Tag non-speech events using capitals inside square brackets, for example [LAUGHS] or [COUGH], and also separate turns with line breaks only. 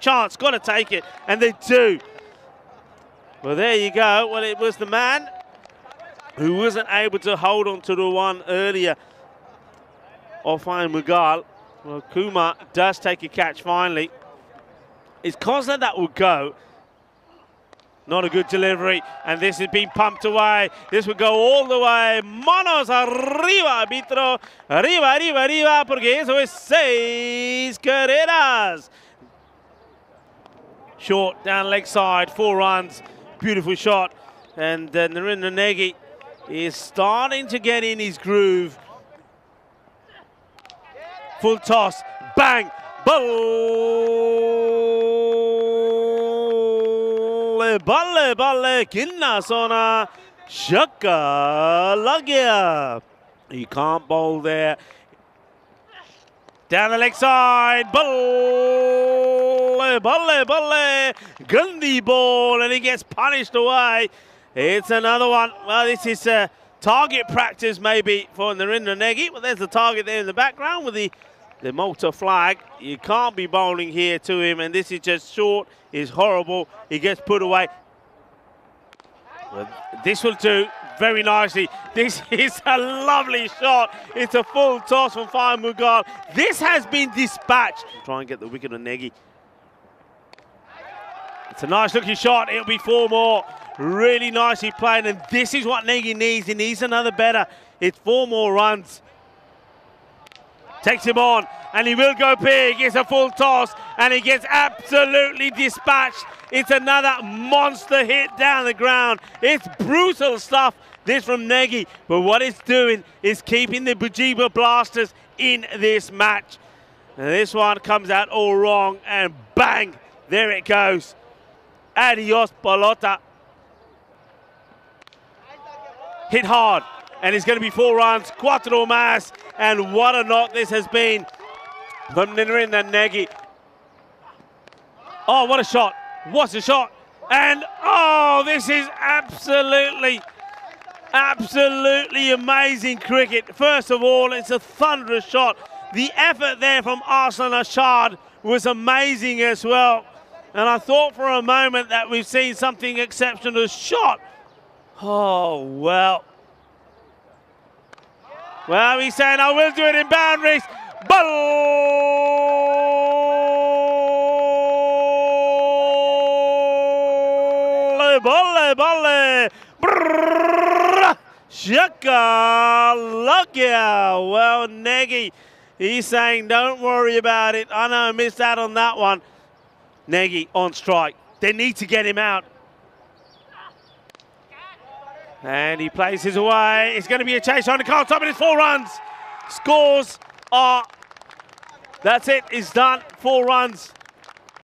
chance, got to take it, and they do. Well, there you go. Well, it was the man who wasn't able to hold on to the one earlier of Fine Mughal. Well, Kumar does take a catch finally. It's Kozla that will go. Not a good delivery, and this has been pumped away. This will go all the way. Manos arriba, arbitro. Arriba, arriba, arriba, porque eso es seis carreras. Short, down leg side, four runs. Beautiful shot. And uh, Narendar Negi is starting to get in his groove. Full toss, bang, balle, balle, balle, kinna sona, shaka lagya. He can't bowl there. Down the leg side, balle, balle, balle, Gandhi ball, and he gets punished away. It's another one. Well, this is a target practice maybe for Narendar Negi. Well, there's the target there in the background with the the Malta flag. You can't be bowling here to him, and this is just short. Is horrible. He gets put away. Well, this will do very nicely. [LAUGHS] This is a lovely shot. It's a full toss from Fire Mughal. This has been dispatched. Try and get the wicket on Negi. It's a nice looking shot. It'll be four more. Really nicely played, and this is what Negi needs. He needs another better. It's four more runs takes him on, and he will go big. It's a full toss, and he gets absolutely dispatched. It's another monster hit down the ground. It's brutal stuff, this from Negi. But what it's doing is keeping the Bugibba Blasters in this match. And this one comes out all wrong, and bang, there it goes. Adios, Balota. Hit hard, and it's going to be four runs, cuatro más, and what a knock this has been from Narendar Negi. Oh, what a shot. What a shot. And, oh, this is absolutely, absolutely amazing cricket. First of all, it's a thunderous shot. The effort there from Arslan Ashad was amazing as well. And I thought for a moment that we've seen something exceptional shot. Oh, well. Well, he's saying, I will do it in boundaries. Balle, balle, balle. Shaka, look Well, Negi, he's saying, don't worry about it. I know I missed out on that one. Negi on strike. They need to get him out. And he plays his away. It's going to be a chase on the car top, and it's four runs. Scores are, that's it, it's done. Four runs.